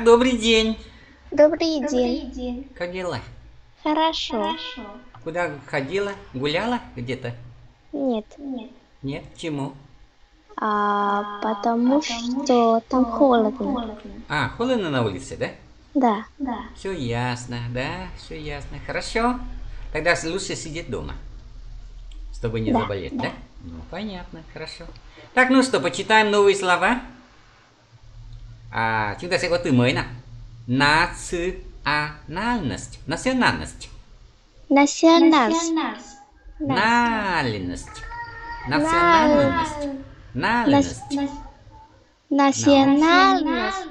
Так, добрый день. Добрый день. Как дела? Хорошо. Куда ходила? Гуляла где-то? Нет. Нет? Чему? А, потому что там холодно. А, холодно на улице, да? Да. Все ясно, да? Все ясно. Хорошо. Тогда лучше сидеть дома. Чтобы не Да, заболеть, да? Ну, понятно, хорошо. Так, ну что, почитаем новые слова. À, chúng ta sẽ có từ mới nào. Nationalность. Nationalность. Национальность. Nationalность. Nationalность. Национальность.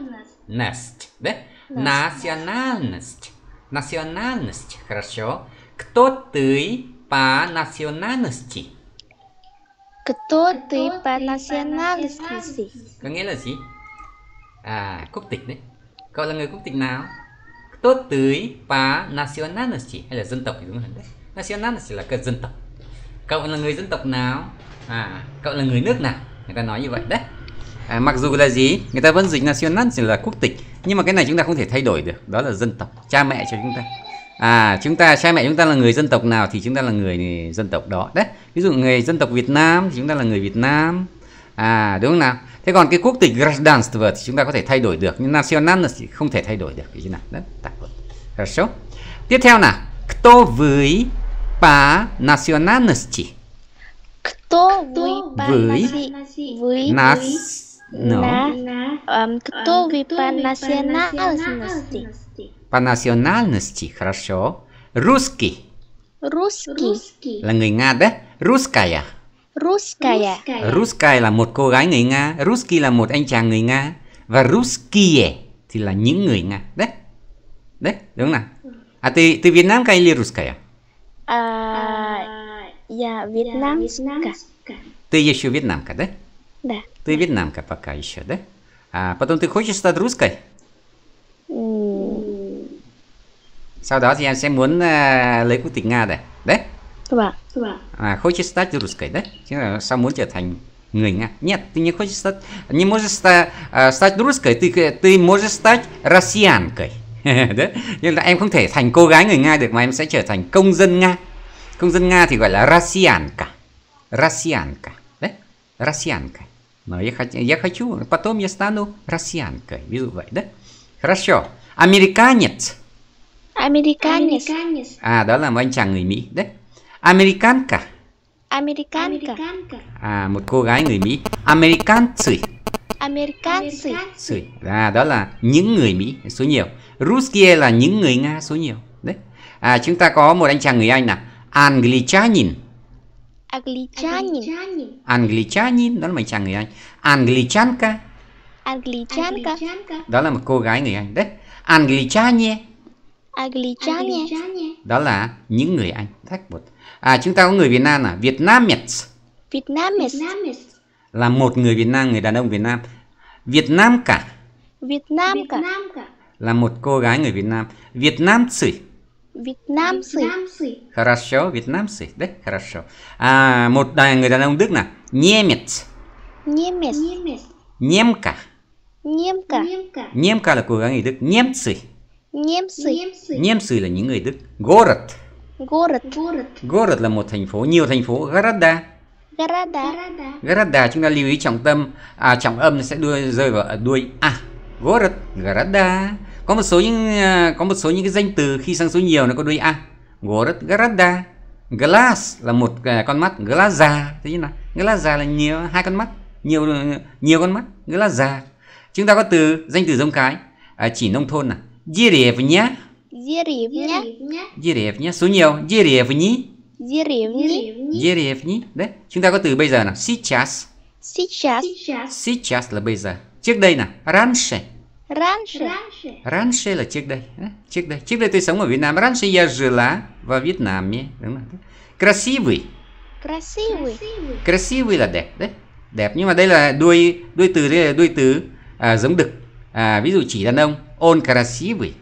Насть, да? Национальность. Национальность. Хорошо. Кто ты по национальности? Кто ты по национальности? Có nghĩa là gì? à, quốc tịch đấy. Cậu là người quốc tịch nào? Tốt tới pa nationality hay là dân tộc thì đúng rồi đấy. Nationality là cái dân tộc. Cậu là người dân tộc nào? À cậu là người nước nào? Người ta nói như vậy đấy. À, mặc dù là gì người ta vẫn dịch nationality là quốc tịch. Nhưng mà cái này chúng ta không thể thay đổi được. Đó là dân tộc. Cha mẹ cho chúng ta. À chúng ta cha mẹ chúng ta là người dân tộc nào thì chúng ta là người dân tộc đó. Đấy. Ví dụ người dân tộc Việt Nam thì chúng ta là người Việt Nam À đúng không nào? Thế còn cái quốc tịch gражданство thì chúng ta có thể thay đổi được nhưng nationality thì không thể thay đổi được cái nào. Đấy, так вот. Хорошо. Tiếp theo nào. Кто вы по nationality? Кто вы по Вы. наси- Вы. Нас. No. На. Эм, Кто вы по национальности? По nationality. Хорошо. Русский Русский. là người Nga đấy. Русская. Русская. Русская là một cô gái người Nga. Русский là một anh chàng người Nga. Và русские thì là những người Nga. Đấy. Đấy, đúng nào? À, ты, ты вьетнамка или русская? А, Я вьетнамская. Ты еще вьетнамка, да? Да. Ты вьетнамка пока еще, да? А потом ты хочешь стать русской? М, Sau đó thì em sẽ muốn à, lấy quốc tịch Nga đấy. Đấy. Vâng. А, хочешь стать русской, да? Chứ là sao muốn trở thành người Nga? Нет, ты не хочешь стать... Не можешь ста- а, стать русской, ты, ты можешь стать россиянкой. đấy. Nhưng là em không thể thành cô gái người Nga được mà em sẽ trở thành công dân Nga. Công dân Nga thì gọi là россиянка. Россиянка. Đấy. Россиянка. Но я, хот- я хочу, потом я стану россиянкой. Ví dụ vậy đấy. Хорошо. Американец. Американец. À, đó là một anh chàng người Mỹ. Đấy. Americanka, Americanka, À, một cô gái người Mỹ. Americanci. Americanci. À, đó là những người Mỹ số nhiều. Ruskie là những người Nga số nhiều. Đấy. À, chúng ta có một anh chàng người Anh là Anglichanin. Anglichanin. Anglichanin đó là một chàng người Anh. Anglichanka. Anglichanka. Đó là một cô gái người Anh. Đấy. Anglichanie. Anglichanie. Đó là những người Anh. Thách một À, chúng ta có người Việt Nam nào. Vietnamese Вьетнамец. là một người Việt Nam, người đàn ông Việt Nam. Việt Nam cả Вьетнамка. là một cô gái người Việt Nam. Việt Nam sửi. Вьетнамцы. Хорошо, Việt Nam sửi. Đấy, хорошо. À, một đàn người đàn ông Đức nào. Немец. Немец. Немка. Немка. Немка là cô gái người Đức. Немцы. Немцы. Немцы là những người Đức. Город. Город. Город là một thành phố, nhiều thành phố. Goroda. Города. Goroda chúng ta lưu ý trọng tâm, à, trọng âm sẽ đuôi rơi vào đuôi a. Город, Goroda. Có một số những à, có một số những cái danh từ khi sang số nhiều nó có đuôi a. Город, Goroda. Glass là một à, con mắt, Glaza, thế như nào? Glaza là nhiều hai con mắt, nhiều nhiều con mắt, Glaza. Chúng ta có từ danh từ giống cái à, chỉ nông thôn nào. Деревня, Деревня. dеревня số nhiều, деревни, Деревни. dеревни. Đấy, chúng ta có từ bây giờ nào. Сейчас, Сейчас. сейчас là bây giờ. Trước đây nào, раньше. Раньше. Раньше là trước đây. Đấy, Trước đây. Trước đây tôi sống ở Việt Nam. Раньше я жила во Вьетнаме. Đúng rồi. Красивый. Красивый. Красивый là đẹp đấy. Đẹp nhưng mà đây là đuôi đuôi từ đây là đuôi từ à, giống đực. À, ví dụ chỉ đàn ông он красивый.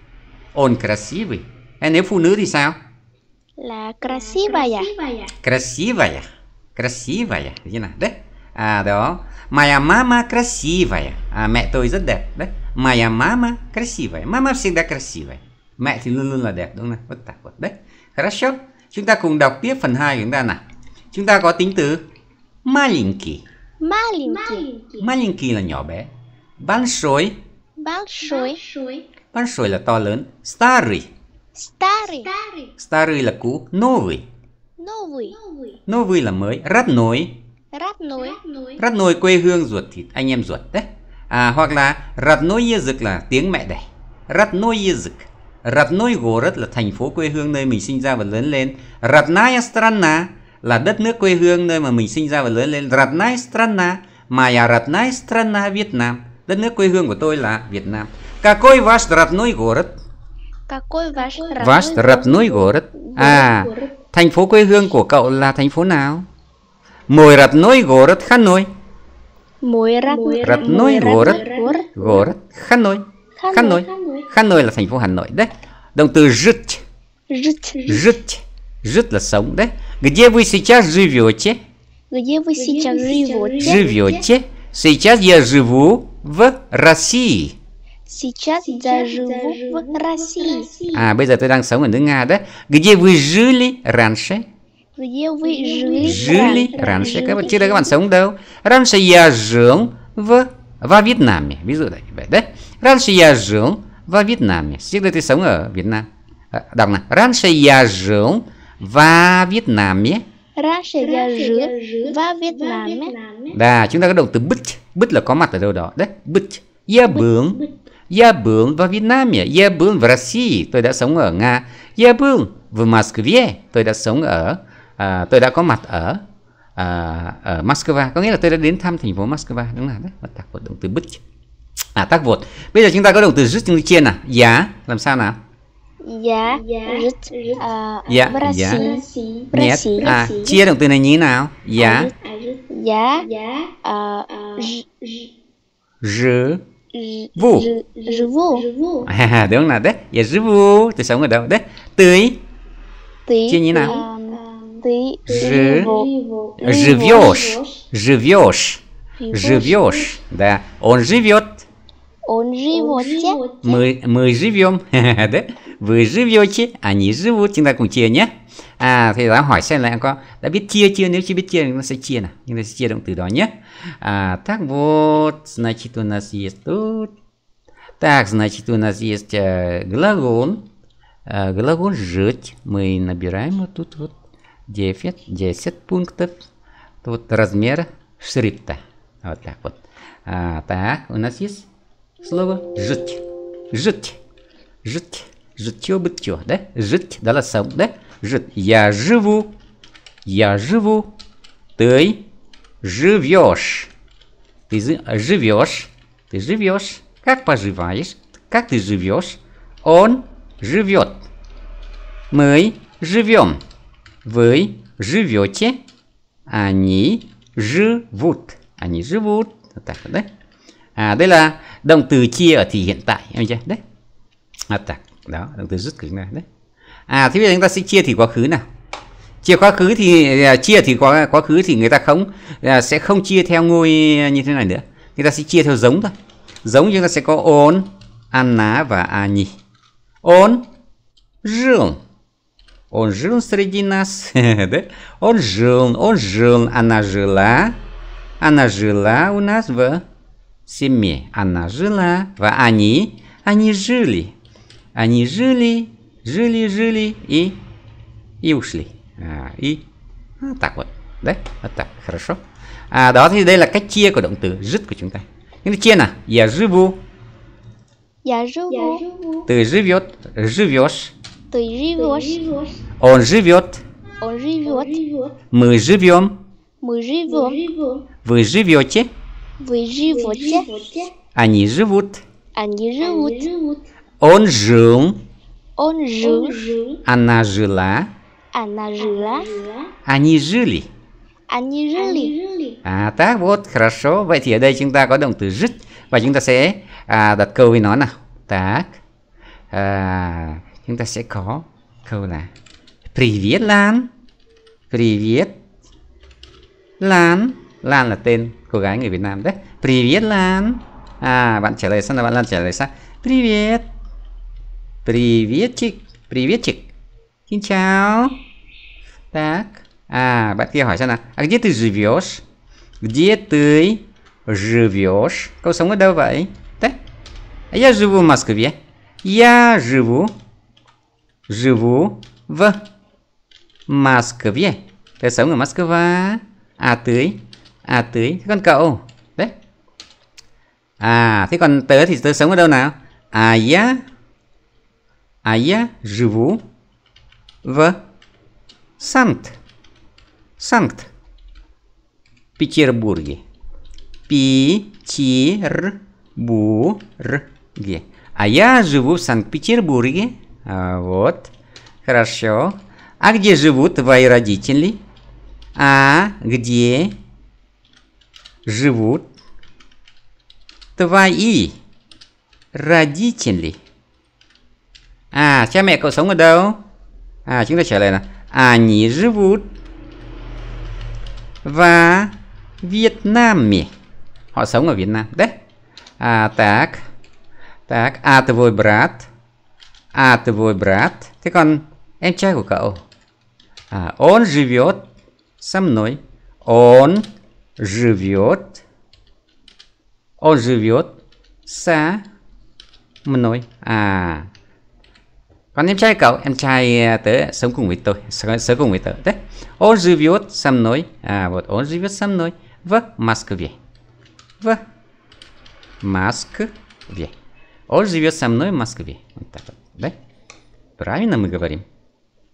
Он красивый. Hay nếu phụ nữ thì sao? Là красивая. Красивая. Красивая. Thế nào? Đấy. À đó. Моя мама красивая. À, mẹ tôi rất đẹp. Đấy. Моя мама красивая. Мама всегда красивая. Mẹ thì luôn luôn là đẹp đúng không nào? Bất tả quật đấy. Хорошо. Chúng ta cùng đọc tiếp phần 2 của chúng ta nào. Chúng ta có tính từ маленький. Маленький. Маленький là nhỏ bé. Большой. Большой. Большой là to lớn. Старый. Старый. Старый là cũ. Новый. Новый. Новый là mới. Родной. Родной. Родной quê hương ruột thịt anh em ruột đấy. À, hoặc là родной язык là tiếng mẹ đẻ. Родной язык. Родной город là thành phố quê hương nơi mình sinh ra và lớn lên. Родная страна là đất nước quê hương nơi mà mình sinh ra và lớn lên. Родная страна. Моя родная страна Việt Nam. Đất nước quê hương của tôi là Việt Nam. Какой ваш родной город? Какой ваш родной Ваш родной город. À, thành phố quê hương của cậu là thành phố nào? Мой родной город Ханой. Мой родной, Родной город. город. Ханой. Ханой. Ханой là thành phố Hà Nội đấy. Động từ жить. Жить. Жить. Жить là sống đấy. Где вы сейчас живете? Где вы сейчас живете? Живете. Сейчас я живу в России. Сейчас я живу в России. À bây giờ tôi đang sống ở nước Nga đấy. Где вы жили раньше? Где вы жили? Жили раньше? раньше. Các bạn đây các bạn sống đâu? Раньше я жил в во Вьетнаме. Ví dụ vậy vậy đấy. Раньше я жил во Вьетнаме. Trước đây tôi sống ở Việt Nam. À, đọc nào. Раньше я жил во Вьетнаме. Раньше я жил во Вьетнаме. Đà, chúng ta có động từ быть. Быть là có mặt ở đâu đó. Đấy, быть. Я был. Я был во Вьетнаме. Я был в России. Tôi đã sống ở Nga. Я был в Москве. Tôi đã sống ở à, tôi đã có mặt ở à, ở Moscow. Có nghĩa là tôi đã đến thăm thành phố Moscow. Đúng là đấy. Bắt tác vật động từ быть. À, tác vột. Bây giờ chúng ta có động từ rút trong chia nào. Giá. Làm sao nào? Я жить а, Я- в я. России. В Нет. России. À, chia động từ này như thế nào? Giá. Я а, ж- Rứ. ж- Vu. живу. À, đúng là đấy. Dạ живу. Tôi sống ở đâu? Đấy. Tưới. Ты Chia như nào? ты Живешь. Живешь. Живешь. Да. Он живет. Он живете. Мы, мы живем. Đấy. Вы живете. Они живут. Chúng ta cùng chia nhé. À, thì đã hỏi xem lại có đã biết chia chưa? Nếu chưa biết chia thì nó sẽ chia nào. Chúng ta sẽ chia động từ đó nhé. А, так вот, значит, у нас есть тут. Так, значит, у нас есть глагол. Глагол жить. Мы набираем вот тут вот 9, 10 пунктов. Вот размер шрифта. Вот так вот. А, так, у нас есть слово жить. Жить. Жить. Житье бытье, да? Жить, да, là sống, да? Жить. Я живу. Я живу. Ты живешь. Ты живешь. Ты живешь. Как поживаешь? Как ты живешь? Он живет. Мы живем. Вы живете. Они живут. Они живут. Вот так, да? À, đây là động từ chia ở thì hiện tại em chưa? Đấy. À, tak. Đó, động từ rút cứng này đấy. À, thế bây giờ chúng ta sẽ chia thì quá khứ nào. Chia quá khứ thì à, chia thì quá quá khứ thì người ta không à, sẽ không chia theo ngôi như thế này nữa. Người ta sẽ chia theo giống thôi. Giống chúng ta sẽ có on, Anna và Ani. Он жил. Он жил среди нас. да? Он жил, он жил, она жила. Она жила у нас в семье. Она жила. Và они, они жили. Они жили, жили, жили и, и ушли. À, и à, так вот. Đấy, à, так, хорошо. À, đó thì đây là cách chia của động từ dứt của chúng ta. Ta chia nào. Я живу. Я живу. Ты живет, живешь. Ты живешь. Он живет. Он живет. Мы живем. Мы живем. Вы живете. Вы живете. Они живут. Они живут. Он жил. Он жил. Она жила. Она жила. Они жили. Они жили. À, tác вот, хорошо. Vậy thì ở đây chúng ta có động từ dứt và chúng ta sẽ à, đặt câu với nó nào. Так. À, chúng ta sẽ có câu là Привет, Lan. Привет. Lan. Lan là tên cô gái người Việt Nam đấy. Привет, Lan. À, bạn trả lời sao nào? Bạn Lan trả lời sao? Привет. Приветчик. Приветчик. Xin chào. Так. À, bạn kia hỏi sao nào? А где ты живешь? Где ты живешь? Cậu sống ở đâu vậy? Đấy. Я живу в Москве. Я живу. Живу в Москве. Tớ sống ở Moscow. À tưới. À tưới. Thế còn cậu? Đấy. À, thế còn tớ thì tớ sống ở đâu nào? А я... А я живу в Санкт. Санкт. Петербурге. Петербурге. А я живу в Санкт-Петербурге. А, вот. Хорошо. А где живут твои родители? А где живут твои родители? À, cha mẹ cậu sống ở đâu? À, chúng ta trả lời là Они живут в Вьетнаме. Họ sống ở Việt Nam. Đấy. À, так. Так, а твой брат? А твой брат? Thế còn em trai của cậu? À, он живет со мной. Он живет. Он живет со mной. À, còn em trai cậu, em trai à, tớ sống cùng với tôi, sống, cùng với tớ. Đấy. Он живет со мной. А, вот, он живет со мной в Москве. В Москве. Он живет со мной в Москве. Вот так вот. Đấy. Правильно мы говорим?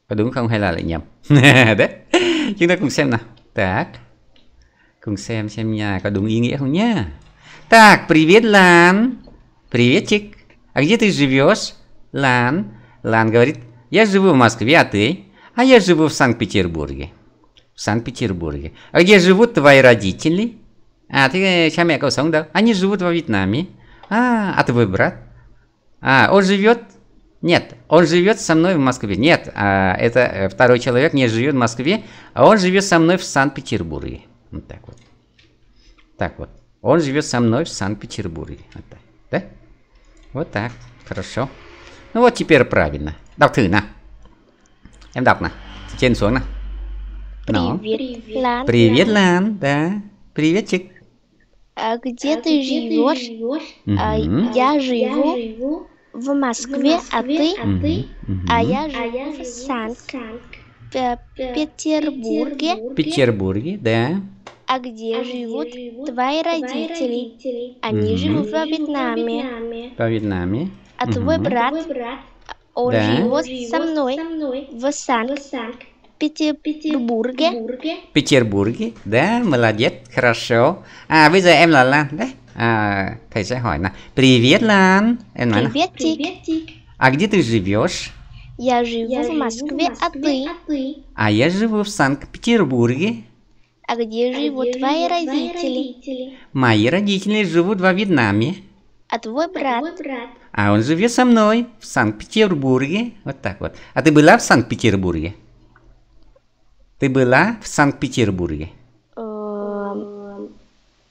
Có đúng không hay là lại nhầm? Đấy. Chúng ta cùng xem nào. Так. Cùng xem xem nha, có đúng ý nghĩa không nhá. Так, привет, Лан. Приветик. А где ты живешь? Лан. Лан говорит, я живу в Москве, а ты? А я живу в Санкт-Петербурге. В Санкт-Петербурге. А где живут твои родители? А, ты, cậu sống đâu? Они живут во Вьетнаме. А, а твой брат? А, он живет? Нет, он живет со мной в Москве. Нет, а, это э, второй человек не живет в Москве, а он живет со мной в Санкт-Петербурге. Вот так вот. Так вот. Он живет со мной в Санкт-Петербурге. Вот так. Да? Вот так. Хорошо. Ну вот теперь правильно. Đọc thử nào. Em đọc nào. Trên xuống nào. Nó. Привет. Привет, Лан. Да. Приветчик. А где ты живешь? А Мгм. я живу в Москве, а ты? Мгм. Мгм. А я живу в Санкт-Петербурге. В Петербурге, да. А где живут твои родители? Они Мгм. живут во Вьетнаме. Во Вьетнаме. А твой брат, он Да. живет со мной в Санкт-Петербурге. В Петербурге. Да, молодец. Хорошо. À bây giờ em là Lan đấy. À, thầy sẽ hỏi nào. Привет, Lan. Em nói nào. Приветик. А где ты живешь? Я живу в Москве, а ты? А я живу в Санкт-Петербурге. А где живут твои родители? Мои родители живут во Вьетнаме. А твой брат? А он живет со мной в Санкт-Петербурге. Вот так вот. А ты была в Санкт-Петербурге? Ты была в Санкт-Петербурге? Эм,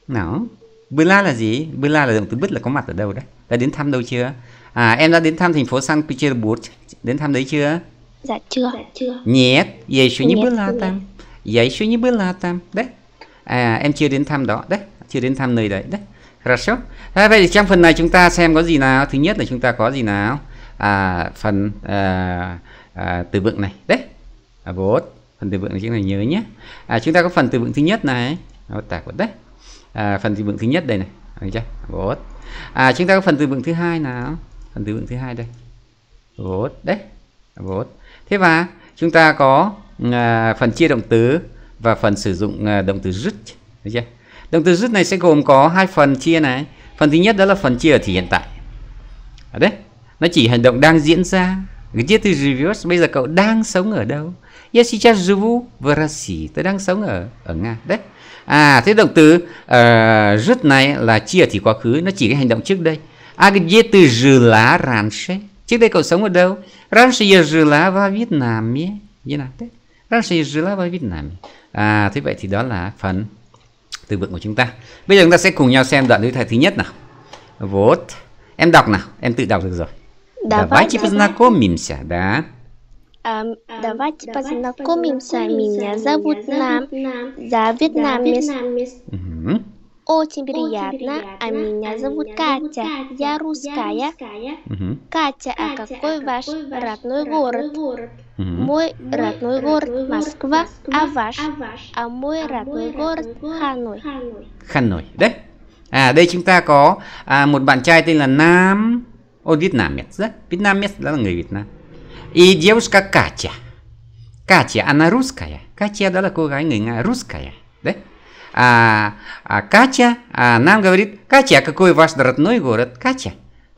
Nào. Была là gì? Была là động từ bứt là có mặt ở đâu đấy? Đã đến thăm đâu chưa? À em đã đến thăm thành phố Sankt Petersburg. Đến thăm đấy chưa? Dạ chưa. Нет, я еще не Нет, была там. Я еще не была там. Đấy. À em chưa đến thăm đó. Đấy, chưa đến thăm nơi đấy. Đấy. ratio à, vậy thì trong phần này chúng ta xem có gì nào. Thứ nhất là chúng ta có gì nào? À, phần à, à, từ vựng này. Đấy. À, vốn phần từ vựng này chúng ta nhớ nhé. À, chúng ta có phần từ vựng thứ nhất này. Nó tạc đấy. À, phần từ vựng thứ nhất đây này. Được chưa? Vốn à, chúng ta có phần từ vựng thứ hai nào? Phần từ vựng thứ hai đây. Vốn đấy. Vốn thế và chúng ta có à, phần chia động từ và phần sử dụng à, động từ rút. được chưa? Động từ rút này sẽ gồm có hai phần chia này. Phần thứ nhất đó là phần chia ở thì hiện tại. Ở đấy, nó chỉ hành động đang diễn ra. Где ты живешь? Bây giờ cậu đang sống ở đâu? Я сейчас живу в России. Tôi đang sống ở ở Nga. Đấy. À, thế động từ uh, rút này là chia thì quá khứ, nó chỉ cái hành động trước đây. А где ты жила раньше? Trước đây cậu sống ở đâu? Раньше я жила во Вьетнаме. Như nào? Đấy. Раньше я жила во Вьетнаме. À, thế vậy thì đó là phần từ vựng của chúng ta. Bây giờ chúng ta sẽ cùng nhau xem đoạn đối thoại thứ nhất nào. Вот. Em đọc nào, em tự đọc được rồi. Давайте познакомимся, да. Давайте познакомимся. Меня зовут Нам. Я вьетнамец. Очень приятно. А меня зовут Катя. Я русская. Катя, а какой ваш родной город? Мой родной город Москва, а ваш? А мой родной город Ханой. Hanoi, đấy. À đây chúng ta có à, một bạn trai tên là Nam Ôi Vietnamese đấy. Vietnamese đó là người Việt Nam. И девушка Катя. Катя, она русская. Катя đó là cô gái người Nga, русская. Đấy. А, а Катя, а, Nam говорит, Катя, какой ваш родной город? Катя.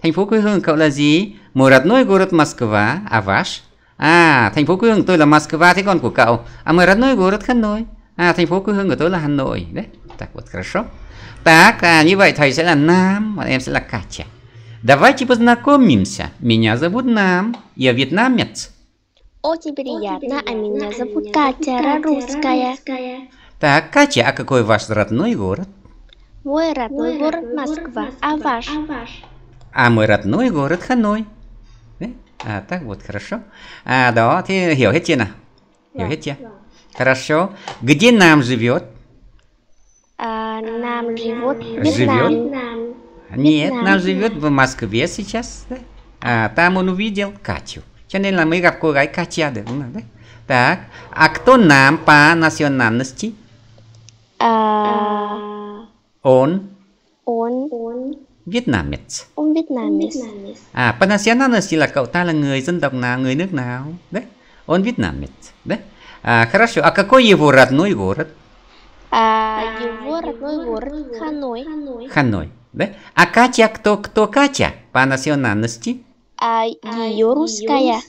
Thành phố quê hương cậu là gì? Mой родной город Москва, а ваш? À, thành phố quê hương của tôi là Moscow, thế còn của cậu? À, mой родной город Nội. À, thành phố quê hương của tôi là Hà Nội. Đấy, так вот, хорошо. Так, à, như vậy thầy sẽ là Nam, và em sẽ là Катя. Давайте познакомимся. Меня зовут Нам, я вьетнамец. Очень приятно. А меня зовут Катя, русская. Так, Катя, а какой ваш родной город? Мой родной город Москва, а ваш? А мой родной город Ханой. À, так вот, хорошо. À, đó, thế hiểu hết chưa nào? Hiểu hết chưa? Хорошо. Где Нам живет? А, Нам живет Живет? Нет. Nam живет в Москве сейчас. Да? А, там он увидел Катю. Cho nên là mới gặp cô gái Katya được đúng không? Đấy. Так. А кто Нам по национальности? А, Он он, Vietnamese. он вьетнамец. À, по национальности là cậu ta là người dân tộc nào, người nước nào? Đấy. Он Vietnamese. Đấy. А, хорошо. А какой его родной город? А его родной город Ханой. Ханой. Да? А Катя кто? Кто Катя по национальности? А ее русская.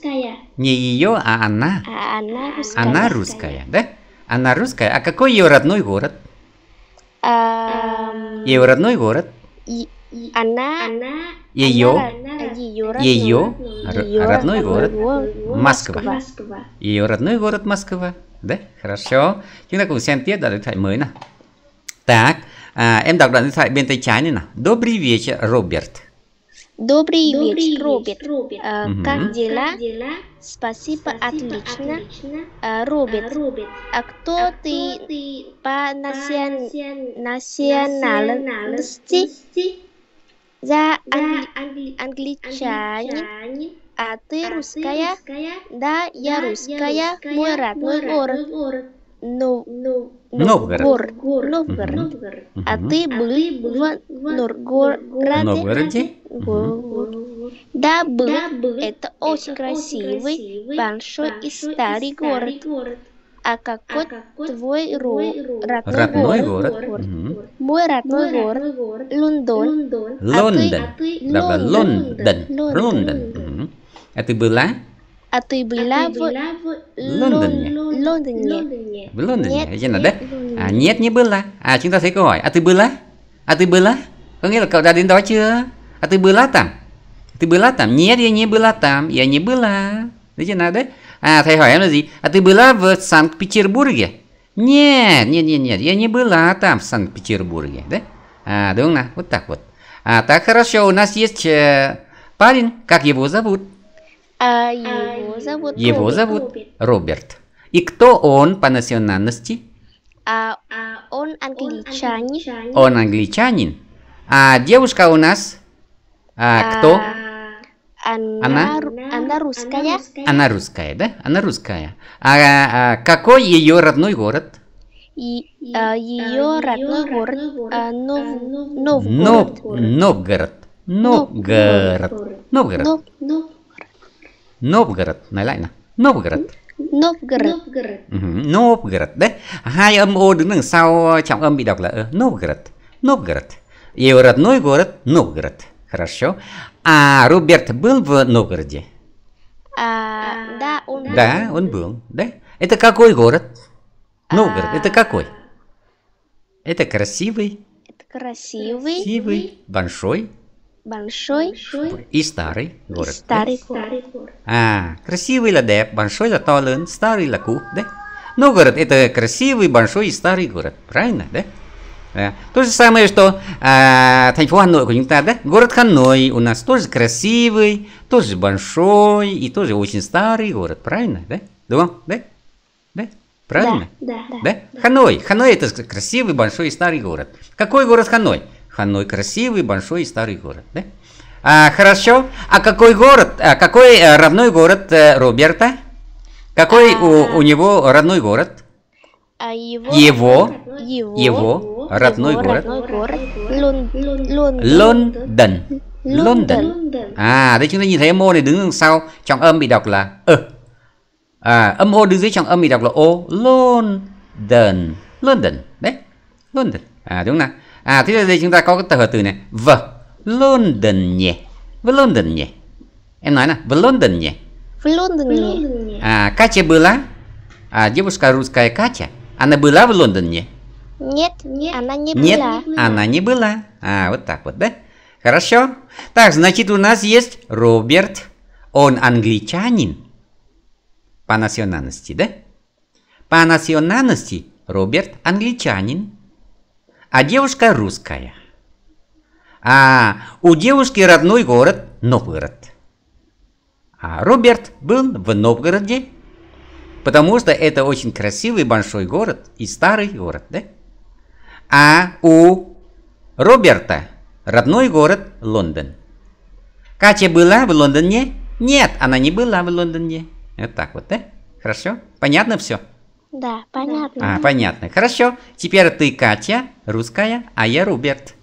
Не ее, а она. А она русская. Она русская, да? Она русская. А какой ее родной город? А, Ее родной город? Она Ее, ее родной город город Москва. Ее родной город Москва. Да, хорошо. Chúng ta cùng xem tiếp đoạn điện thoại mới nào. Так, à, em đọc đoạn điện thoại bên tay trái này nào. Добрый вечер, Роберт. Добрый вечер, Роберт. А. Как дела? Спасибо, отлично. А, Роберт, а кто ты по национ- национальности? Я англи- англичанин, а ты русская? Да, я русская. Мой родной город. Новгород. Новгород. А ты был в Новгороде? Да, был. Это очень красивый, большой и старый город. А какой твой ро- родной, Родной город? город. Мгм. Мой родной город Лондон. Лондон. Да, да, Лондон. Лондон. Лондон. Мгм. А ты была А ты была в Лондоне? Лон- Лондоне? в London? Нет, Thế là нет, đấy. London. À, нет, не была. À, chúng ta thấy câu hỏi. À, ты была? À, ты была? Có nghĩa là cậu đã đến đó chưa? À, ты была там? Ты была там? Нет, я не была там. Я не была. Đấy chưa nào đấy? À, thầy hỏi em là gì? À, ты была в Санкт-Петербурге? Нет, нет, нет, нет, я не была там, в Санкт-Петербурге. Да? А, nào? Вот так вот. А, так, хорошо, у нас есть э, парень. Как его зовут? А его зовут Его Роберт. зовут Роберт. И кто он по национальности? А он англичанин. Он англичанин. А девушка у нас а, кто? Она, Она? она русская. Она русская, да? Она русская. А, а какой ее родной город? И а, ее родной город а, Нов- Нов, Новгород. Новгород. Новгород. Новгород. Нов- Новгород. Nào. Новгород. Новгород. Novgorod đấy. Hai âm ô đứng đằng sau trọng âm bị đọc là Novgorod. Novgorod. Ее родной город Новгород. Хорошо. А Роберт был в Новгороде? А, да, он Да, он был. Да? Это какой город? Новгород. Это какой? Это красивый, это красивый, красивый, большой большой, и старый город. старый город. À, красивый là đẹp, большой là to lớn, старый là cũ. Đấy. Новгород это красивый, большой и старый город. Правильно, да? Да. То же самое, что а, thành phố Hà Nội của chúng ta, да? Город Ханой у нас тоже красивый, тоже большой и тоже очень старый город, правильно, да? Да? Да? Да? Правильно? Да. Да? Ханой. Ханой это красивый, большой и старый город. Какой город Ханой? Ханой красивый, большой и старый город, да? А, хорошо. А какой город, а какой э, родной город э, Роберта? Какой у, у него родной город? А его, Его, его, его родной его город родной город Лон, Лон, London. London. London. À, đây chúng ta nhìn thấy âm ô này đứng đằng sau, trọng âm bị đọc là ơ. À, âm ô đứng dưới trọng âm bị đọc là ô. London. London. Đấy. London. À đúng nào. À thế là đây chúng ta có cái tập hợp từ này. V. London nhé. В London nhé. Em nói nào, в London nhé. В Лондоне. А, Катя была, а девушка русская Катя, она была в Лондоне? Нет, она не Нет, была. она не была. А, вот так вот, да? Хорошо. Так, значит, у нас есть Роберт. Он англичанин. По национальности, да? По национальности Роберт англичанин. А девушка русская. А у девушки родной город Новгород. А Роберт был в Новгороде, потому что это очень красивый большой город и старый город, да? А у Роберта родной город Лондон. Катя была в Лондоне? Нет, она не была в Лондоне. Вот так вот, да? Хорошо? Понятно все? Да, понятно. А, понятно. Хорошо. Теперь ты Катя, русская, а я Роберт.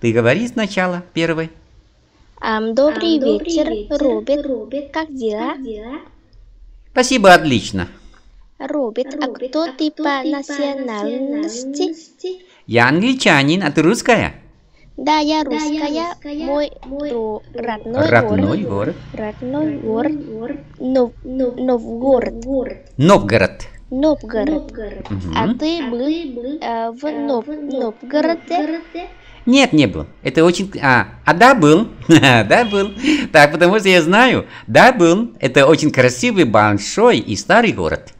Ты говори сначала, первый. Ам, добрый, вечер, Роберт. Как дела? Спасибо, отлично. Роберт, а кто ты по национальности? Я англичанин, а ты русская? Да, я русская. Мой ро- родной, Родной город. город. Родной город. Нов, Новгород. Новгород. Новгород. А ты был э, в Нов, Новгороде? Нет, не был. Это очень... А, а да, был. да, был. Так, потому что я знаю. Да, был. Это очень красивый, большой и старый город.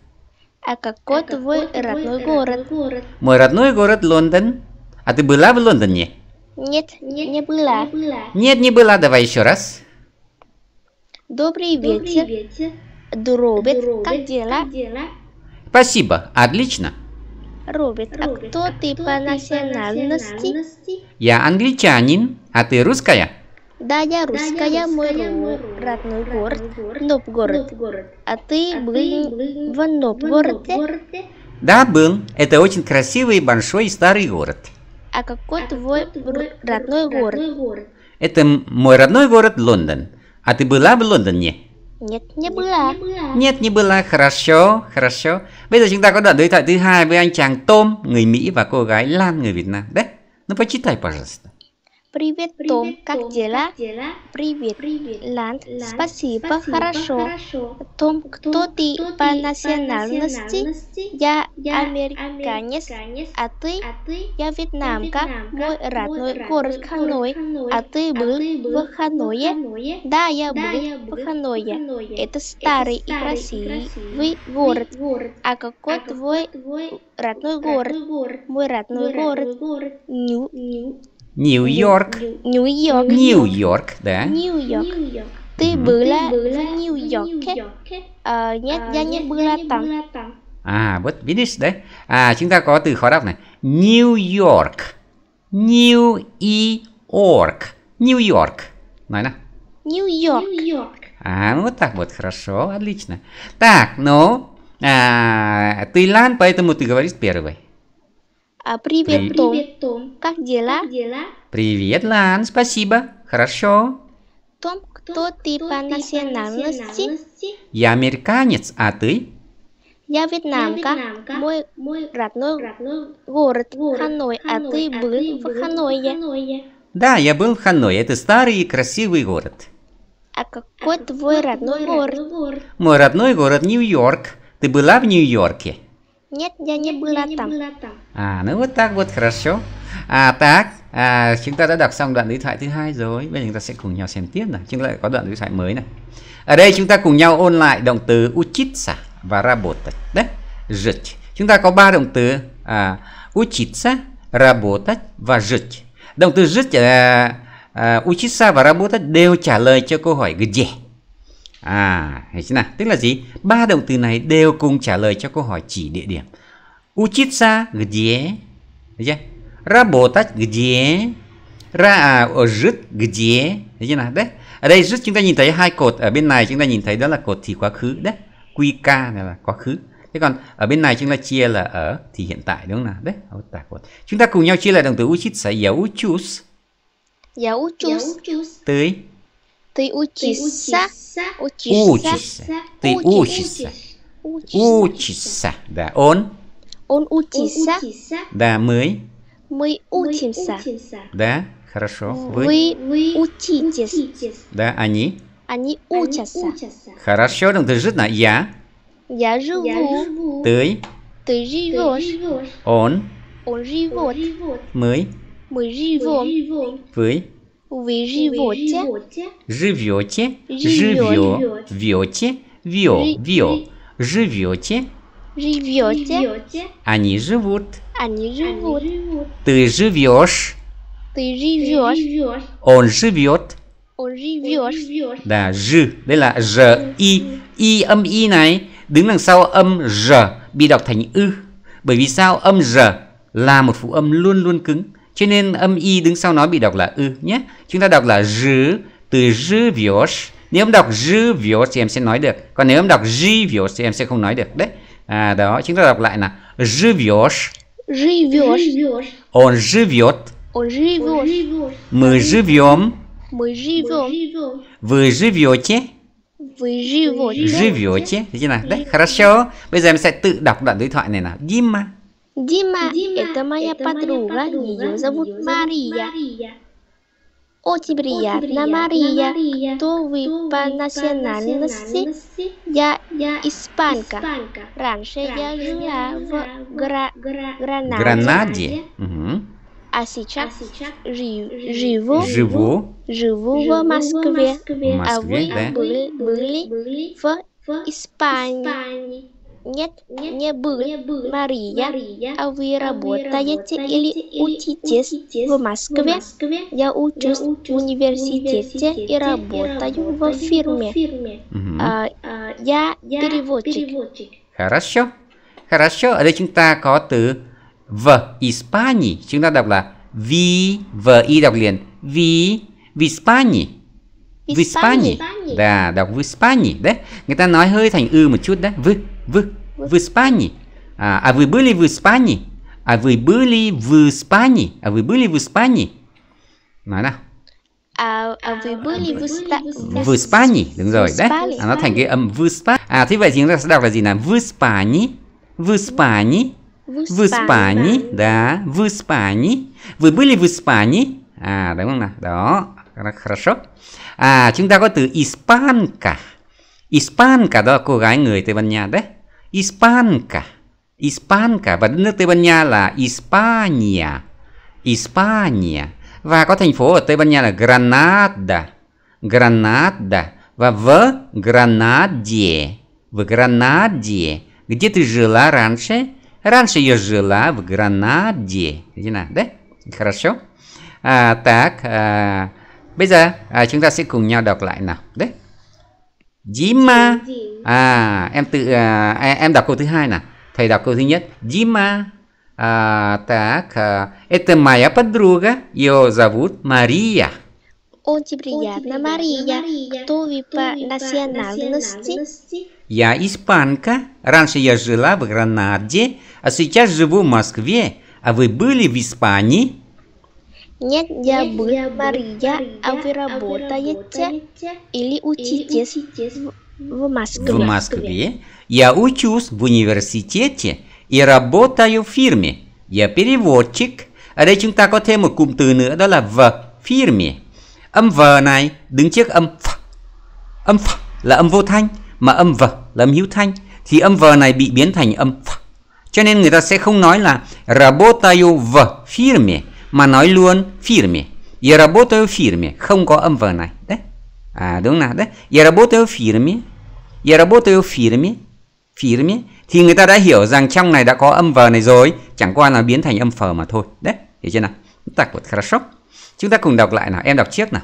А какой твой родной город? Мой родной город Лондон. А ты была в Лондоне? Нет, не была. Нет, не была. Давай еще раз. Добрый вечер, Роберт. Как дела? Спасибо. Отлично. Роберт, а кто ты по национальности? Я англичанин, а ты русская? Да, я русская, мой ро- родной город Новгород. А ты был в Новгороде? Да, был. Это очень красивый, большой и старый город. А какой твой р- родной город? Это м- мой родной город Лондон. А ты была в Лондоне? Нет, не была. Нет, не была. Хорошо, хорошо. Bây giờ chúng ta có đoạn đối thoại thứ hai với anh chàng Tom, người Mỹ và cô gái Lan, người Việt Nam. Đấy, ну почитай, пожалуйста. Привет, Том, как дела? Привет, Ланд, спасибо, хорошо. Том, кто ты по национальности? Я американец, а ты? Я вьетнамка, мой родной город Ханой. А ты был в Ханое? Да, я был в Ханое. Это старый и красивый город. А какой твой родной город? Мой родной город Нью- Нью-Йорк. Нью-Йорк. Нью-Йорк, да. Нью-Йорк. Ты была в Нью-Йорке? Ờ, нет, я не была там. À, вот видишь, да? À, chúng ta có từ khó đọc này. New York. New York. New York. Nói nào. Нью-Йорк. А, ну вот так вот, хорошо, отлично. Так, ну, а, ты Лан, поэтому ты говоришь первый. А, привет, Том. Как дела? Привет, Лан, спасибо. Хорошо. Том, кто ты по национальности? Я американец, а ты? Я вьетнамка. Мой родной город Ханой. А ты был в Ханое? Да, я был в Ханой. Это старый и красивый город. А какой твой родной город? Мой родной город Нью-Йорк. Ты была в Нью-Йорке? Нет, я не была там. À, ну вот так вот, хорошо. À, так, à, chúng ta đã đọc xong đoạn đối thoại thứ hai rồi. Bây giờ chúng ta sẽ cùng nhau xem tiếp này. Chúng ta lại có đoạn đối thoại mới này. Ở đây chúng ta cùng nhau ôn lại động từ учиться và работать. Đấy, жить. Chúng ta có ba động từ à, учиться, работать và жить. Động từ жить uh, uh, учиться và работать đều trả lời cho câu hỏi где. À, thấy chưa nào? Tức là gì? Ba động từ này đều cùng trả lời cho câu hỏi chỉ địa điểm. Учиться где? Thấy chưa? Работать где? Ra à, ở жить где? Thấy chưa nào? Đấy. Ở đây жить chúng ta nhìn thấy hai cột ở bên này chúng ta nhìn thấy đó là cột thì quá khứ đấy. QK này là quá khứ. Thế còn ở bên này chúng ta chia là ở thì hiện tại đúng không nào? Đấy, tả cột. Chúng ta cùng nhau chia lại động từ учиться. Я учусь. Я учусь. Tới Ты учишься. учишься. Ты учишься. Учишься. Да, он Он учится. да мы Мы учимся. да, хорошо. Вы Вы учитесь. да, они Они учатся. Хорошо, rất là я, Я живу. tới, Ты живешь. он, Он живет. мы, Мы живем. вы, Вы живете. живете, Живет. живё, вёте, вё, Жи- вё, живете, Живете. они живут. Они живут. Ты живешь, Ты живешь. он живет. Он живешь. Là j, đây là r i, i âm i này đứng đằng sau âm r bị đọc thành ư. Bởi vì sao? Âm r là một phụ âm luôn luôn cứng. Cho nên âm i đứng sau nó bị đọc là ư nhé. Chúng ta đọc là j từ живешь. Nếu em đọc живешь thì em sẽ nói được. Còn nếu em đọc живешь thì em sẽ không nói được đấy. À đó, chúng ta đọc lại là живешь, Живешь. он живет, Он живет. мы живем, Мы живем. вы живете. Вы живете. Живете, thấy chưa nào? Đấy, хорошо. Bây giờ em sẽ tự đọc đoạn đối thoại này nào. Дима, Дима, это моя подруга. Ее зовут Мария. Очень приятно, Мария. Кто вы по национальности? Я испанка. Раньше я жила в Гра- Гранаде, Гранаде. Мгм. а сейчас жив- живу, Живу живу в Москве. в А вы Москве, да? были, были в Испании? Нет, не был. Мария, а вы работаете или учитесь в Москве? Я учусь в университете и работаю в фирме. Мгм. А, я переводчик. Хорошо. Хорошо. Ở đây chúng ta có từ v Испании. Chúng ta đọc là vi v i đọc liền. Vi в Испании. В Испании. Да, đọc в Испании. Đấy. Người ta nói hơi thành ư một chút đấy. В, в, в Испании. À, à вы были в Испании? А вы были в Испании? À вы были в Испании? Nói nào. А, а вы были в, Иста- В Испании, đúng rồi đấy. À, nó thành cái âm v Испании. À thế vậy thì chúng ta sẽ đọc là gì nào? В Испании. В Испании. в В Испании, да, в Испании. Вы были в Испании? À, đúng không nào? Đó, хорошо. À, chúng ta có từ Испанка. Испанка đó là cô gái người Tây Ban Nha đấy. Испанка. Испанка và đất nước Tây Ban Nha là Hispania. Hispania. Và có thành phố ở Tây Ban Nha là Granada. Granada. Và в Гранаде. В Гранаде. Где ты жила раньше? Раньше я жила в Гранаде. Nào? Đấy. Хорошо. À, так. À, bây giờ à, chúng ta sẽ cùng nhau đọc lại nào. Đấy. Дима. À, em tự à, em đọc câu thứ hai nào. Thầy đọc câu thứ nhất. Дима. А, так, а, это моя подруга. Ее зовут Мария. Очень приятно, Мария. Кто вы по национальности? Я испанка. Раньше я жила в Гранаде, а сейчас живу в Москве. А вы были в Испании? Нет, я был Мария, а вы работаете или учитесь в, в Москве? В Москве. Я учусь в университете и работаю в фирме. Я переводчик. Ở đây chúng ta có thêm một cụm từ nữa đó là v firme. Âm v này đứng trước âm ph. Âm ph là âm vô thanh mà âm v là âm hữu thanh thì âm v này bị biến thành âm ph. Cho nên người ta sẽ không nói là работаю в фирме mà nói luôn firme. Я работаю в фирме, không có âm v này. Đấy. À đúng nào đấy. Я работаю в фирме. Я работаю в фирме. Фирме thì người ta đã hiểu rằng trong này đã có âm vờ này rồi, chẳng qua là biến thành âm phờ mà thôi. Đấy, hiểu chưa nào? Так вот, хорошо. Chúng ta cùng đọc lại nào, em đọc trước nào.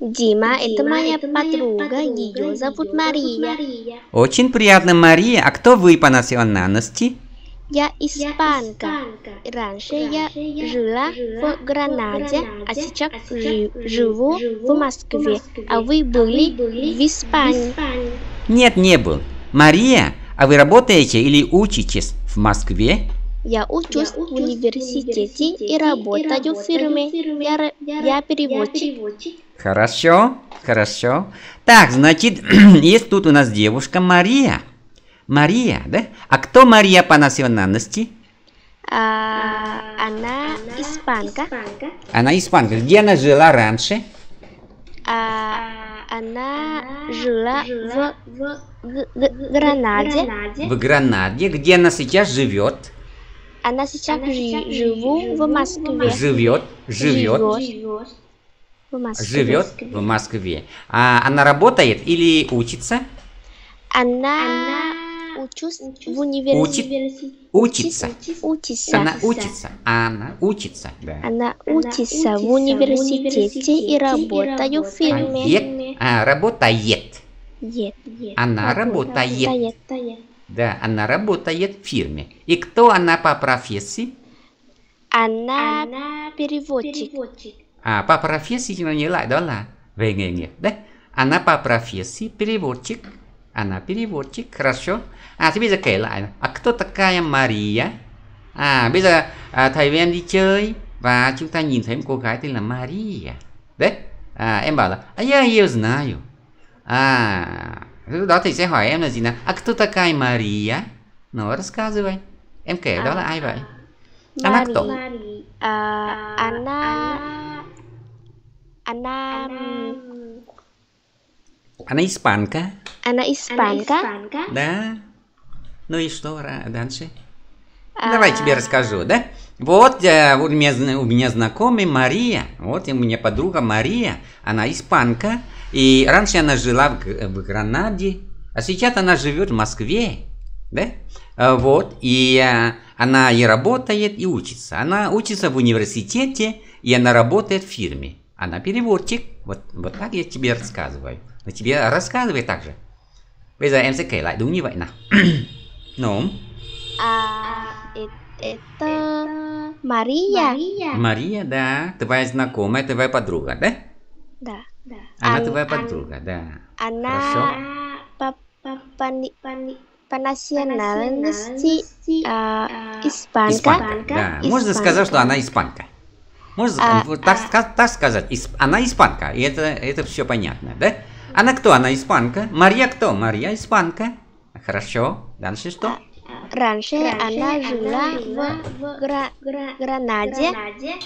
Дима, это моя подруга, ее зовут Мария. Очень приятно, Мария. А кто вы по национальности? Я испанка. Раньше я жила в Гранаде, а сейчас жи- живу в Москве. А вы были в Испании. Нет, не был. Мария, а вы работаете или учитесь в Москве? Я учусь в университете и работаю в фирме. Я, я переводчик. Хорошо, хорошо. Так, значит, есть тут у нас девушка Мария. Мария, да? А кто Мария по национальности? А, она испанка. Она испанка. Где она жила раньше? А, она жила в, Г- Г- Гранаде. В Гранаде. Где она сейчас живет? Она сейчас жи- живу в Москве. Живет, живет, В Москве. живет в Москве. А она работает или учится? Она учусь в университете. Учится. Учится. Она учится. Она учится. Да. Она учится в университете и работаю в фирме. А, работает. Ед. Она работает. Да, она работает в фирме. И кто она по профессии? Она переводчик. À, по профессии chúng ta nhớ lại đó là về nghề nghiệp đấy. Она по профессии переводчик. Она переводчик, хорошо. À, thế bây giờ kể lại. À, кто такая Мария? À, bây giờ à, thầy với em đi chơi và chúng ta nhìn thấy một cô gái tên là Maria. Đấy. À, em bảo là, а я ее знаю. À, lúc đó thầy sẽ hỏi em là gì nào? À, кто такая Мария? Nó рассказывай. Em kể đó là ai vậy? Она кто? А, Она... Она... м, Она испанка. Она испанка. Да. Ну и что дальше? А, Давай тебе расскажу, да? Вот, э, у, меня, у меня знакомый Мария, вот у меня подруга Мария, она испанка, и раньше она жила в, в Гранаде, а сейчас она живет в Москве, да? А, Вот, и э, она и работает, и учится. Она учится в университете, и она работает в фирме. Она переводчик. Вот, вот так я тебе рассказываю. Но тебе рассказывай так же. Bây giờ em sẽ kể lại đúng như vậy nào. Nổm. а, это Мария. Мария, да, твоя знакомая, твоя подруга, да? Да. Она Ан- твоя подруга, да. Она Хорошо. по, по, по национальности а, испанка. Испанка, да. Можно Испанка. сказать, что она испанка. Можно А, так, ска- так сказать, Исп- она испанка, и это, это все понятно, да? Она кто? Она испанка. Мария кто? Мария испанка. Хорошо. Дальше что? Раньше она жила в Гра- Гранаде,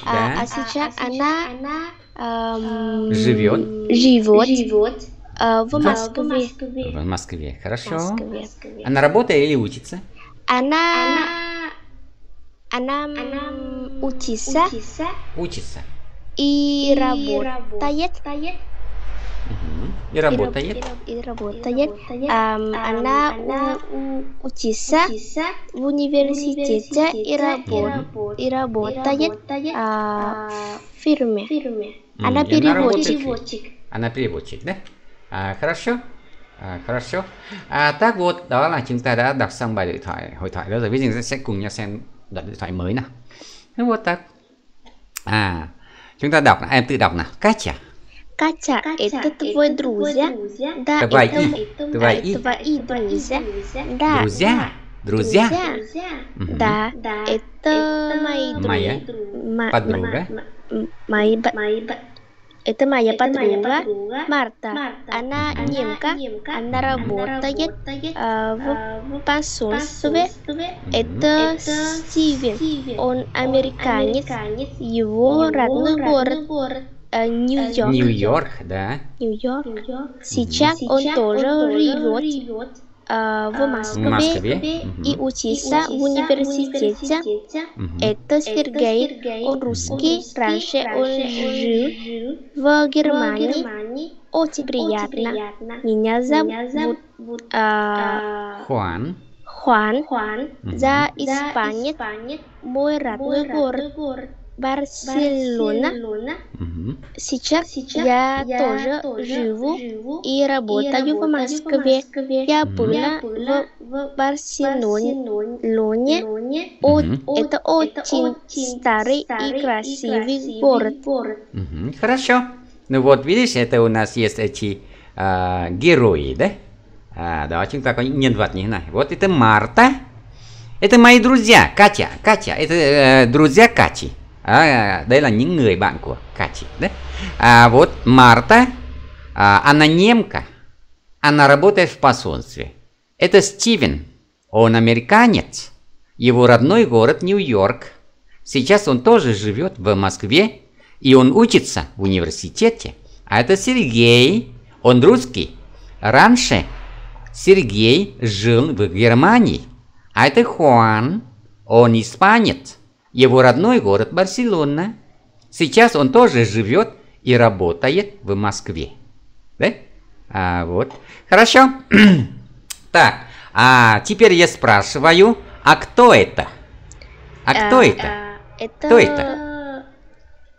а, Да. а сейчас она ам, Живет. живет а, в Да. Москве. В Москве. Хорошо. Москве. Она работает или учится? Она она м, учится Учится. и работает. Мгм. И И раб- работает. И работает. Ам, Она у- у- учится в университете и работ- и работает а, в фирме. М, Она и работает переводчик. в фирме. Она переводчик, да? À, хорошо. À, хорошо. À, tác вот, đó là chúng ta đã đọc xong bài điện thoại hội thoại đó rồi. Bây giờ chúng ta sẽ cùng nhau xem đoạn điện thoại mới nào. Thế вот так. À, chúng ta đọc, em tự đọc nào. Катя. Катя, это твой друзья? Да, Твои, это твои твои друзья. Да, друзья. Друзья. Мгм. Да, это мои Моя ма- подруга. м- мои б- Это моя подруга Марта. Она немка. Она работает а, в посольстве. Это Стивен. Он американец. Его родной город э, Нью-Йорк. Нью-Йорк, да. Нью-Йорк. Сейчас он тоже живет а, в В Москве и учится в университете. Это Сергей. Он русский. Раньше он жил в Германии. Очень приятно. Меня зовут Хуан. Мгм. я испанец, мой родной город Барселона. Мгм. Сейчас я тоже живу и работаю в Москве. Я Мгм. была в Барселоне. О- Мгм. Это очень старый и красивый город. Мгм. Хорошо. Ну вот, видишь, это у нас есть эти а, герои, да? А, đó chúng ta có những nhân vật như thế này. Вот это Марта. Это мои друзья. Катя. Катя. Это э, друзья Кати. А, đây là những người bạn của Кати. Да? А вот Марта. а, она немка. Она работает в посольстве. Это Стивен. Он американец. Его родной город Нью-Йорк. Сейчас он тоже живет в Москве. И он учится в университете. А это Сергей. Он русский. Раньше Сергей жил в Германии. А это Хуан. Он испанец. Его родной город Барселона. Сейчас он тоже живет и работает в Москве. Да? А, вот. Хорошо. так, а теперь я спрашиваю, а кто это? А кто А, это? а, Это... Кто это?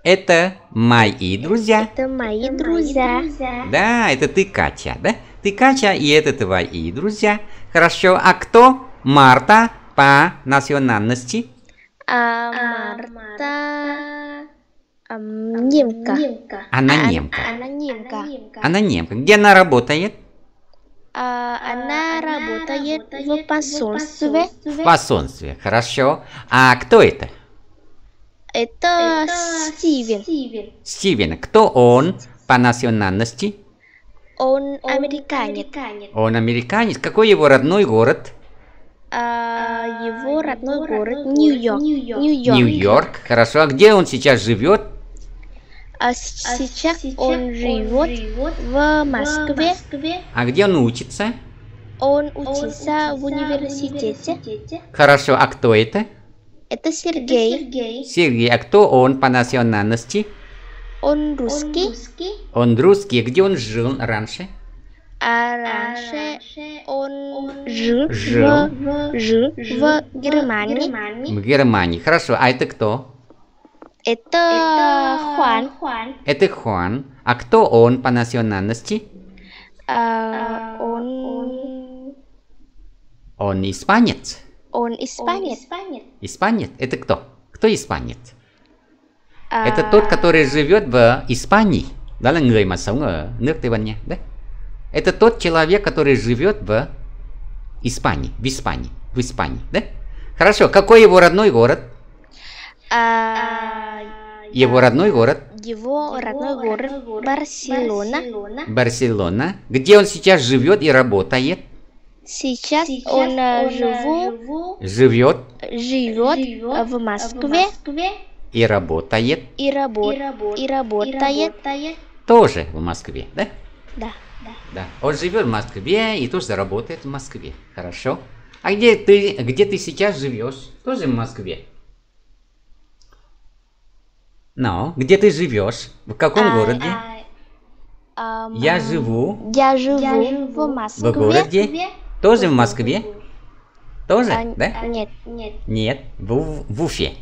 Это мои друзья. Это мои друзья. Да, это ты, Катя, да? Ты, Катя, и это твои друзья. Хорошо, а кто Марта по национальности? А Марта... Немка. Она А- немка. Она немка. Она немка. Где она работает? А, Она работает в посольстве. В посольстве. Хорошо. А кто это? Это Стивен. Стивен. Кто он по национальности? Он американец. Он американец. Какой его родной город? А его родной город Нью-Йорк. Нью-Йорк. Нью-Йорк. Хорошо. А где он сейчас живет? А с- сейчас он живет в Москве. А где он учится? Он учится в университете. Хорошо. А кто это? Это Сергей. Сергей. А кто он по национальности? Он русский. Он русский. Где он жил раньше? А раньше он жил, Жил. В, жил в Германии. В Германии. Хорошо. А это кто? Это Хуан. Это Хуан. А кто он по национальности? А, он, Он испанец. он испанец. Испанец? Это кто? Кто испанец? А, Это тот, который живет в Испании. Đó là người mà sống ở nước Tây Ban Nha. Đấy. Это тот человек, который живет в Испании. В Испании. В Испании. Да? Хорошо. Какой его родной город? а, Его родной город? его родной город Барселона. Барселона. Где он сейчас живет и работает? Сейчас он а, живу, Живет живет в Москве и работает и, работ, и работает. тоже в Москве. Да? Да. Да. Он живет в Москве и тоже работает в Москве. Хорошо. А где ты, где ты сейчас живешь? Тоже в Москве. Ну, где ты живешь? В каком А, городе? Ам, Я живу Я живу в в Москве. городе. Тоже в Москве? Тоже, А, да? Нет, Нет, в, Уф- в Уфе.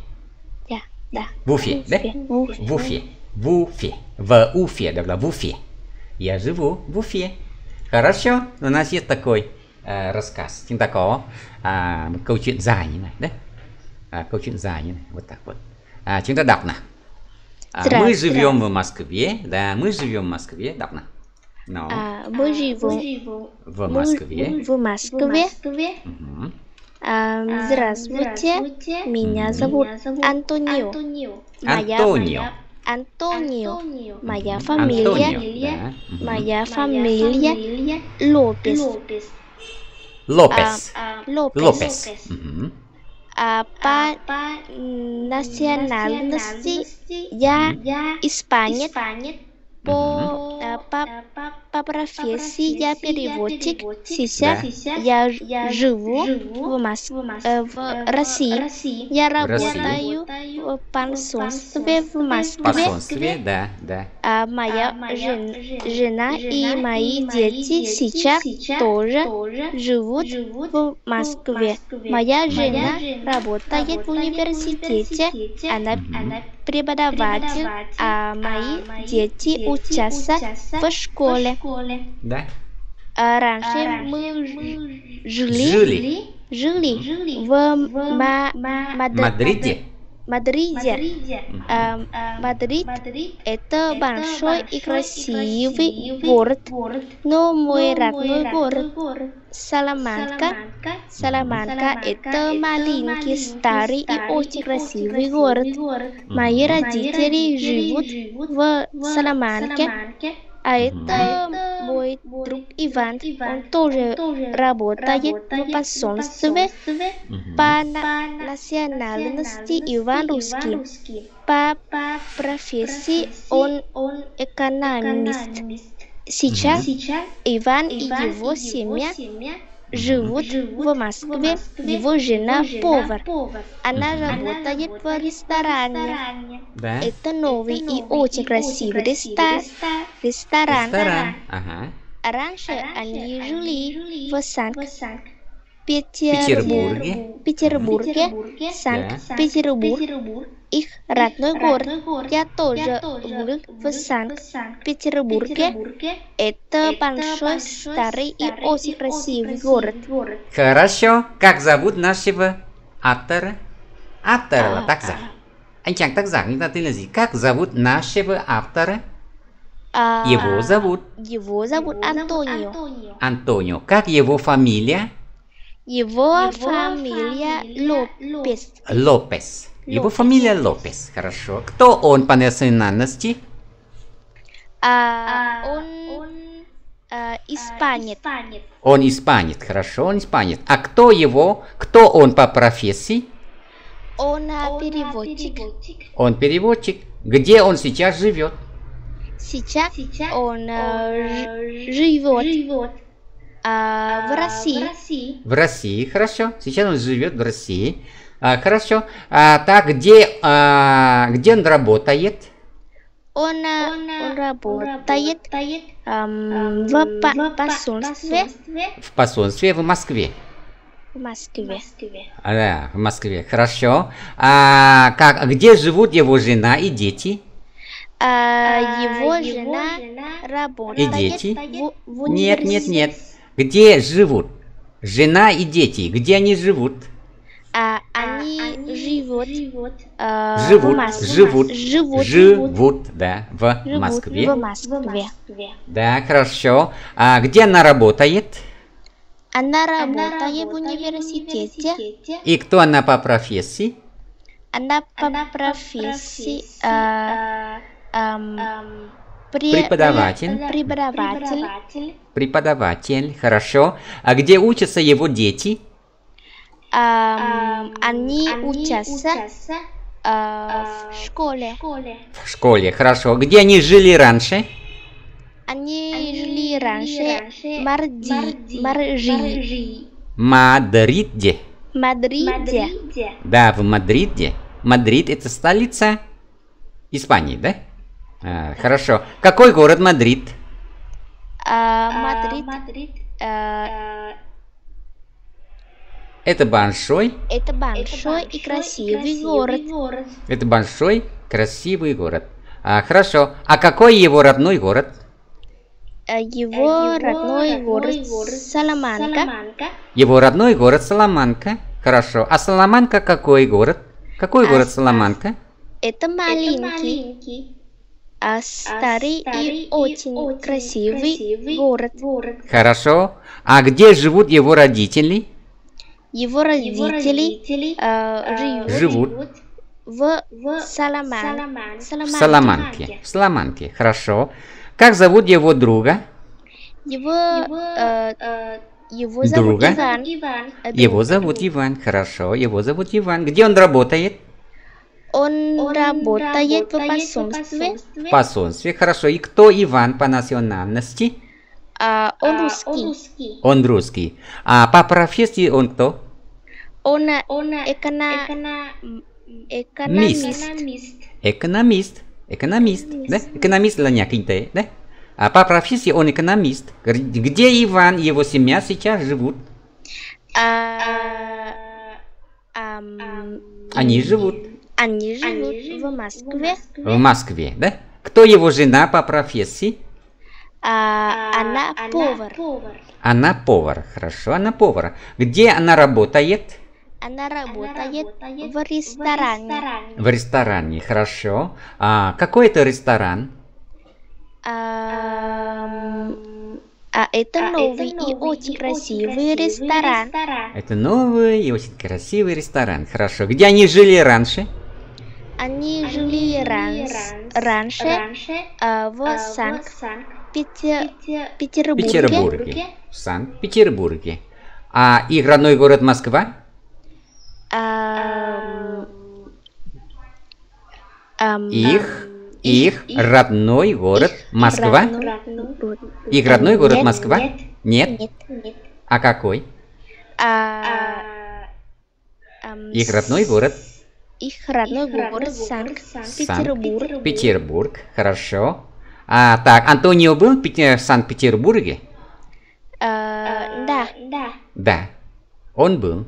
да, да. В Уфе, да? В Уфе. В Уфе. В Уфе. В Уфе, да, в Уфе. Я живу в Уфе. Хорошо, у нас есть такой э, рассказ. Chúng ta có à, một câu chuyện dài như này đấy. À, câu chuyện dài như này, вот так вот. À, chúng ta đọc nào. Здравствуй. мы живем в Москве, да, мы живем в Москве, đọc nào. No, А, мы живем в Москве. в Москве. Мгм. А, здравствуйте, меня зовут Антонио. Моя Антонио. Антонио. Моя фамилия Антонио, да. Мгм. Моя фамилия Лопес. Лопес. Лопес. Лопес. Мгм. А по национальности я испанец. По, а, по, по профессии я переводчик. Сейчас Да. я ж- живу в, Моск... э, в России. Я работаю в пансонстве в Москве. Посольстве, да, да. А моя жен- жена и мои дети сейчас тоже живут в Москве. Моя жена работает в университете, она преподаватель, а мои дети учатся в школе. Да? А раньше мы ж- жили, Жили жили в Ма- Мад- Мадриде. Мадриде. А, Мадрид – это большой и красивый город, но мой родной город Саламанка. Саламанка – это маленький, старый и очень красивый город. Мои родители живут в Саламанке, а это мой друг Иван. Он тоже работает в посольстве по на- национальности Иван русский. По профессии он экономист. Сейчас Иван и его семья живут в Москве. Его жена повар. Она работает в ресторане. Да? Это новый и очень красивый ресторан. Ресторан. Ага. А Раньше они жили в Петербурге. Санкт-Петербурге. Петербурге. Санкт-Петербург. Их родной город. Я тоже был в Санкт-Петербурге. Это большой, старый и очень красивый город. Хорошо. Как зовут нашего автора? Автора tác giả. Anh chàng tác giả chúng ta tên là gì? Как зовут нашего автора? А, Его зовут Его зовут Антонио. Антонио. Как его фамилия? Его фамилия Лопес. Лопес. Его фамилия Лопес. Хорошо. Кто он по национальности? А, он а, испанец. Он испанец. Хорошо, он испанец. А кто его? Кто он по профессии? Он а, переводчик. Он переводчик. Где он сейчас живет? Сейчас он а, ж- живет а, в России. В России, хорошо. Сейчас он живет в России. А, хорошо. А, так, где, а, где он работает? Он, а, он работает ам, в по- посольстве В посольстве в Москве. в Москве. А, да, в Москве. Хорошо. А, как, а где живут его жена и дети? А, его жена работает дети? в, в Нет, нет, нет. Где живут? Жена и дети. Где они живут? А, они живут, а, в Живут, Москве. живут, живут, Живут, да, в живут Москве. в Москве. Да, хорошо. А где она работает? Она работает в университете. И кто она по профессии? Она по профессии а, ам, пре- Преподаватель. преподаватель. Преподаватель, хорошо. А где учатся его дети? Они учатся а, в школе. В школе, хорошо. Где они жили раньше? Они жили раньше в Марди, Маржи, Мадриде. Мадриде. Да, в Мадриде. Мадрид это столица Испании, да? А, хорошо. Какой город Мадрид? А, Мадрид а, Это большой, это большой и красивый город. это большой, красивый город. А, хорошо. А какой его родной город? А Его родной город Саламанка. Его родной город Саламанка. Хорошо. А Саламанка какой город? Какой А город Саламанка? Это маленький, а старый и очень красивый город. Хорошо. А где живут его родители? Его родители а, живут Живут в Саламан, в Саламанке. Саламанке. В Саламанке. Хорошо. Как зовут его друга? Его, э, его зовут Друга? Иван. Э, Его зовут Иван. Хорошо. Его зовут Иван. Где он работает? Он работает в посольстве. В посольстве, хорошо. И кто Иван по национальности? А, он русский. Он русский. А по профессии он кто? Он экона... экономист. Экономист. Экономист, да? Экономист nhà kinh tế, đấy. А по профессии он экономист. Где Иван и его семья сейчас живут? А, ам, Они живут они живут в Москве. в Москве, да? Кто его жена по профессии? А, она повар. Она повар, хорошо, она повар. Где она работает? Она работает в ресторане. В ресторане, хорошо. А какой это ресторан? Ам, А это новый и очень красивый ресторан. Это новый и очень красивый ресторан, хорошо. Где они жили раньше? Они жили раньше а, в Санкт-Петербурге. Петербурге. В Санкт-Петербурге. А их родной город Москва? Ам, ам, Их, их родной город Москва? Их родной город Москва? Нет? А какой? А, ам, Их родной город Их родной город Санкт-Петербург. Петербург. Хорошо. А, так, Антонио был в Пете- в Санкт-Петербурге? А, Да, Да. Он был.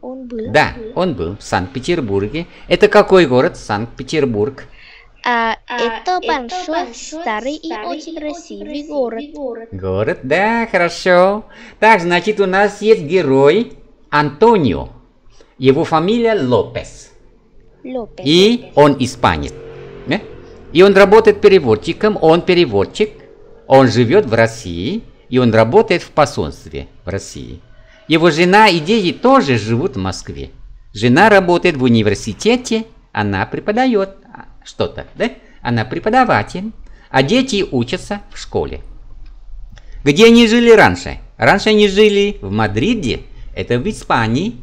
он был. Да, он был в Санкт-Петербурге. Это какой город? Санкт-Петербург. А, это большой, старый и очень красивый город. Город, да, хорошо. Так, значит, у нас есть герой Антонио. Его фамилия Лопес. Лопес. И он испанец. Да? И он работает переводчиком, он переводчик. Он живет в России, и он работает в посольстве в России. Его жена и дети тоже живут в Москве. Жена работает в университете, она преподает что-то, да? Она преподаватель, а дети учатся в школе. Где они жили раньше? Раньше они жили в Мадриде, это в Испании,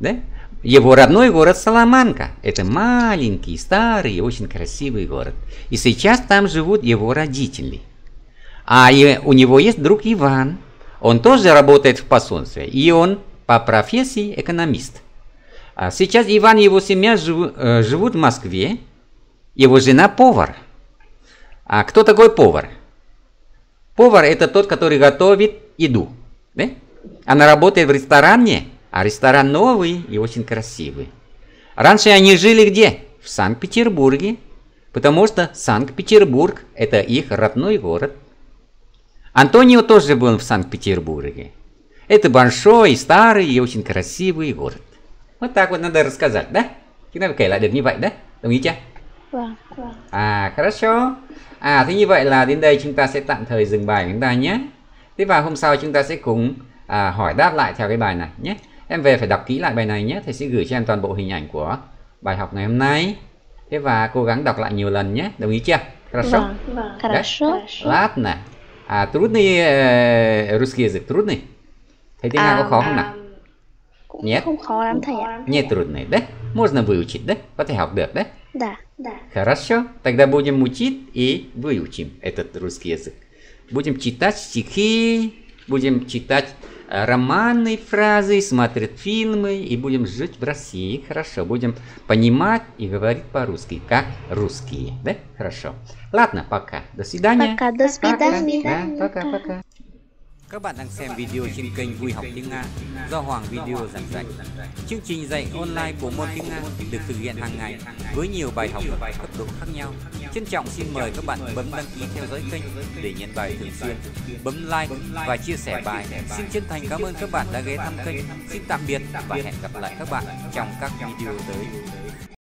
да? Его родной город Саламанка. Это маленький, старый и очень красивый город. И сейчас там живут его родители. А у него есть друг Иван. Он тоже работает в посольстве. И он по профессии экономист. А сейчас Иван и его семья живу- э, живут в Москве. Его жена повар. А кто такой повар? Повар это тот, который готовит еду. Да? Она работает в ресторане, а ресторан новый и очень красивый. Раньше они жили где? В Санкт-Петербурге, потому что Санкт-Петербург это их родной город. Антонио тоже был в Санкт-Петербурге. Это большой, старый и очень красивый город. Вот так вот надо рассказать, да? Chúng ta phải kể lại được như vậy đấy. Đồng ý chưa? Vâng. À, хорошо. À, thế như vậy là đến đây chúng ta sẽ tạm thời dừng bài của chúng ta nhé. Thế và hôm sau chúng ta sẽ cùng à, hỏi đáp lại theo cái bài này nhé. Em về phải đọc kỹ lại bài này nhé. Thầy sẽ gửi cho em toàn bộ hình ảnh của bài học ngày hôm nay. Thế và cố gắng đọc lại nhiều lần nhé. Đồng ý chưa? Хорошо? Vâng. Хорошо. Ладно. А трудный э, русский язык? Трудный? Thấy tiếng Nga có khó không nào? Cũng Нет. không khó lắm thầy ạ. Не трудный, да? Можно выучить, да? Có thể học được, да? Да. Хорошо, тогда будем учить и выучим этот русский язык. Будем читать стихи, будем читать э, романы, фразы, смотреть фильмы и будем жить в России. Хорошо, будем понимать и говорить по-русски, как русские. Да? Хорошо. Ладно, пока. До свидания. Пока, до свидания. Да, пока, пока. Các bạn đang xem video trên kênh Vui học tiếng Nga do Hoàng Video giảng dạy. Chương trình dạy online của môn tiếng Nga được thực hiện hàng ngày với nhiều bài học ở cấp độ khác nhau. Trân trọng xin mời các bạn bấm đăng ký theo dõi kênh để nhận bài thường xuyên, bấm like và chia sẻ bài. Xin chân thành cảm ơn các bạn đã ghé thăm kênh. Xin tạm biệt và hẹn gặp lại các bạn trong các video tới.